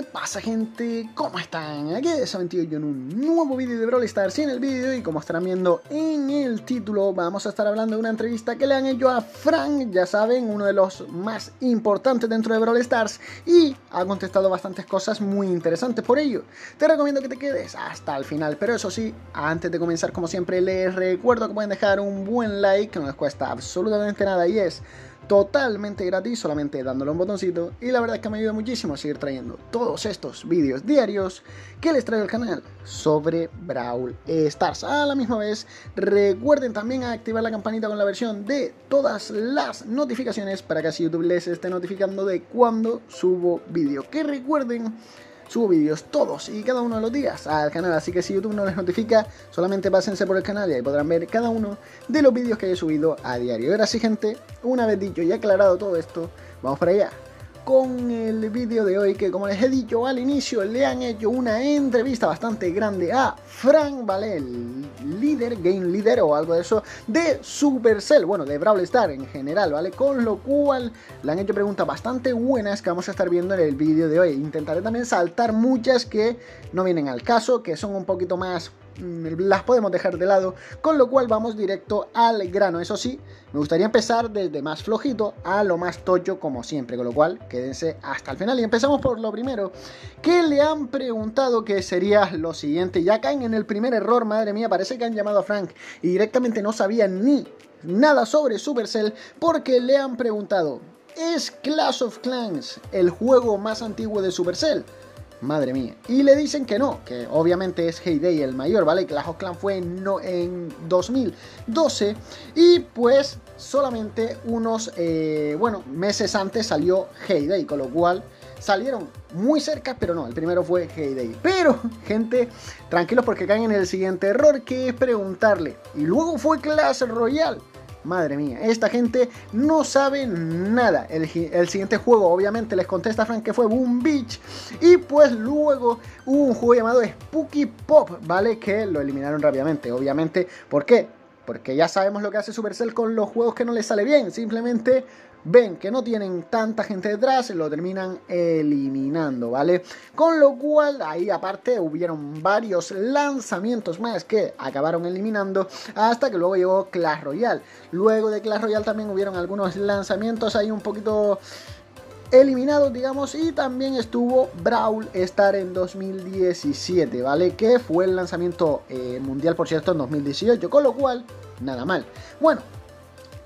¿Qué pasa gente? ¿Cómo están? Aquí es yo en un nuevo vídeo de Brawl Stars y en el vídeo y como estarán viendo en el título vamos a estar hablando de una entrevista que le han hecho a Frank, ya saben, uno de los más importantes dentro de Brawl Stars y ha contestado bastantes cosas muy interesantes por ello. Te recomiendo que te quedes hasta el final, pero eso sí, antes de comenzar como siempre les recuerdo que pueden dejar un buen like que no les cuesta absolutamente nada y es totalmente gratis, solamente dándole un botoncito. Y la verdad es que me ayuda muchísimo a seguir trayendo todos estos vídeos diarios que les traigo al canal sobre Brawl Stars. A la misma vez, recuerden también activar la campanita con la versión de todas las notificaciones para que así YouTube les esté notificando de cuando subo vídeo. Que recuerden subo vídeos todos y cada uno de los días al canal, así que si YouTube no les notifica, solamente pásense por el canal y ahí podrán ver cada uno de los vídeos que he subido a diario. ahora sí gente, una vez dicho y aclarado todo esto, vamos para allá con el vídeo de hoy que como les he dicho al inicio le han hecho una entrevista bastante grande a Frank Vale, el líder, game leader o algo de eso de Supercell, bueno de Brawl Star en general, ¿vale? Con lo cual le han hecho preguntas bastante buenas que vamos a estar viendo en el vídeo de hoy. Intentaré también saltar muchas que no vienen al caso, que son un poquito más las podemos dejar de lado, con lo cual vamos directo al grano. Eso sí, me gustaría empezar desde más flojito a lo más tocho como siempre, con lo cual quédense hasta el final. Y empezamos por lo primero, que le han preguntado que sería lo siguiente. Ya caen en el primer error, madre mía, parece que han llamado a Frank y directamente no sabía ni nada sobre Supercell porque le han preguntado, ¿es Clash of Clans el juego más antiguo de Supercell? Madre mía. Y le dicen que no, que obviamente es Heyday el mayor, ¿vale? Que la Clan fue en, no, en 2012 y pues solamente unos, eh, bueno, meses antes salió Heyday, con lo cual salieron muy cerca, pero no, el primero fue Heyday. Pero, gente, tranquilos porque caen en el siguiente error, que es preguntarle. Y luego fue Clash Royale. Madre mía, esta gente no sabe nada. El, siguiente juego, obviamente, les contesta Frank que fue Boom Beach. Y pues luego hubo un juego llamado Spooky Pop, ¿vale? Que lo eliminaron rápidamente. Obviamente, ¿por qué? Porque ya sabemos lo que hace Supercell con los juegos que no les sale bien. Simplemente ven que no tienen tanta gente detrás, lo terminan eliminando, ¿vale? Con lo cual, ahí aparte hubieron varios lanzamientos más que acabaron eliminando hasta que luego llegó Clash Royale. Luego de Clash Royale también hubieron algunos lanzamientos ahí un poquito eliminados, digamos, y también estuvo Brawl Star en 2017, ¿vale? Que fue el lanzamiento eh, mundial, por cierto, en 2018, con lo cual, nada mal. Bueno,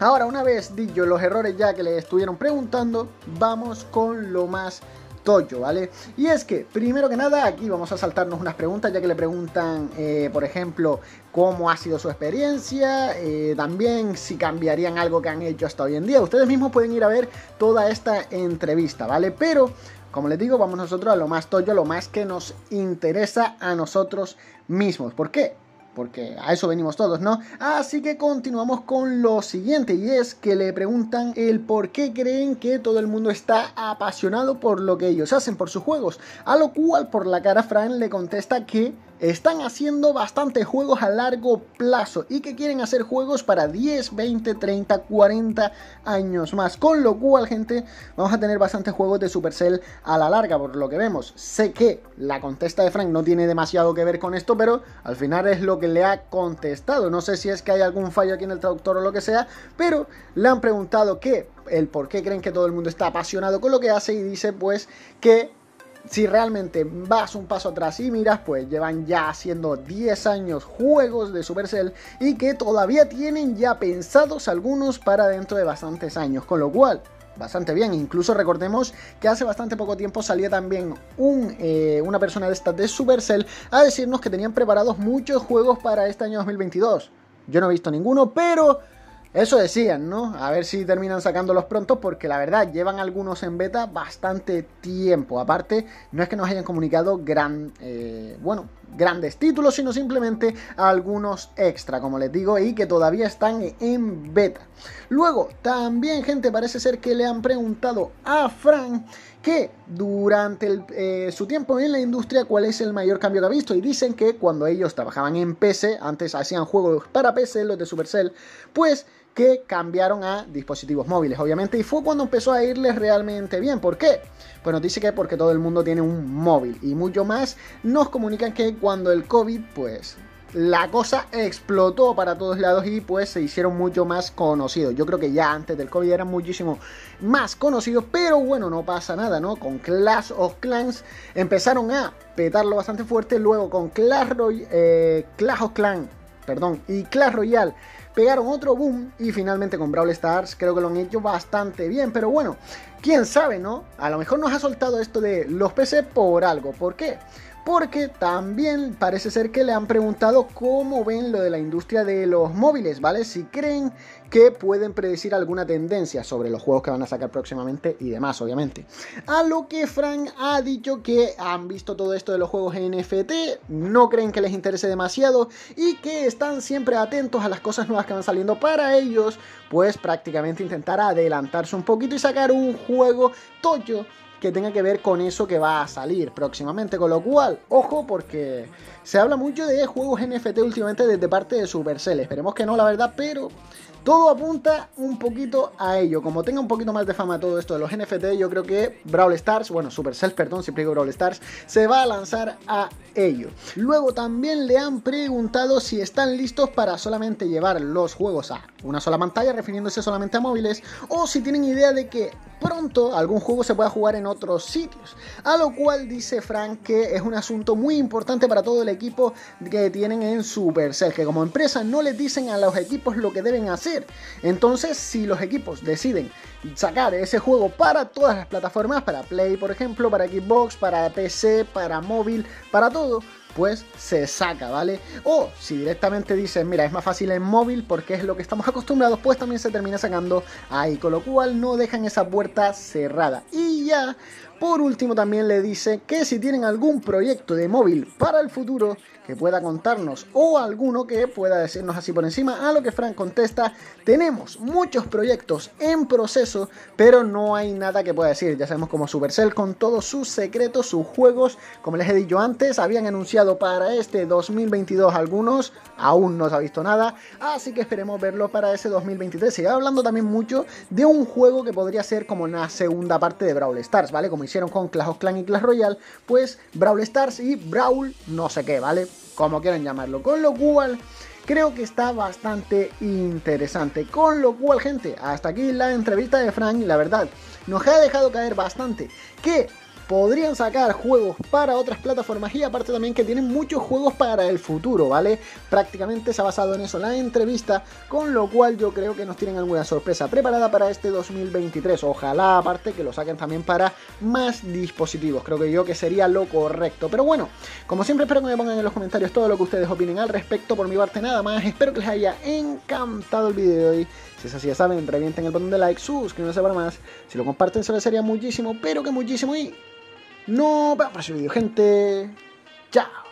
Ahora, una vez dicho los errores ya que le estuvieron preguntando, vamos con lo más toyo, ¿vale? Y es que, primero que nada, aquí vamos a saltarnos unas preguntas, ya que le preguntan, eh, por ejemplo, cómo ha sido su experiencia, eh, también si cambiarían algo que han hecho hasta hoy en día. Ustedes mismos pueden ir a ver toda esta entrevista, ¿vale? Pero, como les digo, vamos nosotros a lo más toyo, lo más que nos interesa a nosotros mismos. ¿Por qué? Porque a eso venimos todos, ¿no? Así que continuamos con lo siguiente y es que le preguntan el por qué creen que todo el mundo está apasionado por lo que ellos hacen, por sus juegos, a lo cual por la cara Fran le contesta que están haciendo bastantes juegos a largo plazo y que quieren hacer juegos para 10, 20, 30, 40 años más. Con lo cual, gente, vamos a tener bastantes juegos de Supercell a la larga, por lo que vemos. Sé que la contesta de Frank no tiene demasiado que ver con esto, pero al final es lo que le ha contestado. No sé si es que hay algún fallo aquí en el traductor o lo que sea, pero le han preguntado que el por qué creen que todo el mundo está apasionado con lo que hace y dice pues que si realmente vas un paso atrás y miras, pues llevan ya haciendo 10 años juegos de Supercell y que todavía tienen ya pensados algunos para dentro de bastantes años, con lo cual bastante bien. Incluso recordemos que hace bastante poco tiempo salía también un, eh, una persona de esta de Supercell a decirnos que tenían preparados muchos juegos para este año 2022. Yo no he visto ninguno, pero eso decían, ¿no? A ver si terminan sacándolos pronto porque la verdad llevan algunos en beta bastante tiempo. Aparte, no es que nos hayan comunicado gran, eh, bueno, grandes títulos, sino simplemente algunos extra, como les digo, y que todavía están en beta. Luego, también, gente, parece ser que le han preguntado a Frank que durante eh, su tiempo en la industria cuál es el mayor cambio que ha visto y dicen que cuando ellos trabajaban en PC, antes hacían juegos para PC, los de Supercell, pues que cambiaron a dispositivos móviles, obviamente, y fue cuando empezó a irles realmente bien. ¿Por qué? Pues nos dice que porque todo el mundo tiene un móvil y mucho más nos comunican que cuando el COVID, pues la cosa explotó para todos lados y pues se hicieron mucho más conocidos. Yo creo que ya antes del COVID eran muchísimo más conocidos, pero bueno, no pasa nada, ¿no? Con Clash of Clans empezaron a petarlo bastante fuerte, luego con Clash, eh, Clash of Clans, perdón, y Clash Royale pegaron otro boom y finalmente con Brawl Stars creo que lo han hecho bastante bien, pero bueno, quién sabe, ¿no? A lo mejor nos ha soltado esto de los PC por algo, ¿por qué? porque también parece ser que le han preguntado cómo ven lo de la industria de los móviles, ¿vale? Si creen que pueden predecir alguna tendencia sobre los juegos que van a sacar próximamente y demás, obviamente. A lo que Frank ha dicho que han visto todo esto de los juegos NFT, no creen que les interese demasiado y que están siempre atentos a las cosas nuevas que van saliendo para ellos, pues prácticamente intentar adelantarse un poquito y sacar un juego tocho que tenga que ver con eso que va a salir próximamente. Con lo cual, ojo, porque se habla mucho de juegos NFT últimamente desde parte de Supercell. Esperemos que no, la verdad, pero todo apunta un poquito a ello. Como tenga un poquito más de fama todo esto de los NFT, yo creo que Brawl Stars, bueno, Supercell, perdón, siempre digo Brawl Stars, se va a lanzar a ello. Luego también le han preguntado si están listos para solamente llevar los juegos a una sola pantalla, refiriéndose solamente a móviles, o si tienen idea de que pronto algún juego se pueda jugar en otros sitios. A lo cual dice Frank que es un asunto muy importante para todo el equipo que tienen en Supercell, que como empresa no les dicen a los equipos lo que deben hacer entonces, si los equipos deciden sacar ese juego para todas las plataformas, para Play, por ejemplo, para Xbox, para PC, para móvil, para todo, pues se saca, ¿vale? O si directamente dicen, mira, es más fácil en móvil porque es lo que estamos acostumbrados, pues también se termina sacando ahí, con lo cual no dejan esa puerta cerrada. Y ya, por último, también le dice que si tienen algún proyecto de móvil para el futuro, que pueda contarnos o alguno que pueda decirnos así por encima. A lo que Frank contesta, tenemos muchos proyectos en proceso, pero no hay nada que pueda decir. Ya sabemos como Supercell con todos sus secretos, sus juegos, como les he dicho antes, habían anunciado para este 2022 algunos, aún no se ha visto nada, así que esperemos verlo para ese 2023. Sigue hablando también mucho de un juego que podría ser como una segunda parte de Brawl Stars, ¿vale? Como hicieron con Clash of Clans y Clash Royale, pues Brawl Stars y Brawl no sé qué, ¿vale? como quieran llamarlo. Con lo cual, creo que está bastante interesante. Con lo cual, gente, hasta aquí la entrevista de Frank. La verdad, nos ha dejado caer bastante que podrían sacar juegos para otras plataformas y aparte también que tienen muchos juegos para el futuro, ¿vale? Prácticamente se ha basado en eso la entrevista, con lo cual yo creo que nos tienen alguna sorpresa preparada para este 2023. Ojalá aparte que lo saquen también para más dispositivos, creo que yo que sería lo correcto. Pero bueno, como siempre espero que me pongan en los comentarios todo lo que ustedes opinen al respecto, por mi parte nada más, espero que les haya encantado el video de hoy. Si es así, ya saben, revienten el botón de like, suscríbanse para más. Si lo comparten, se les sería muchísimo, pero que muchísimo. Y no para vídeo, gente. Chao.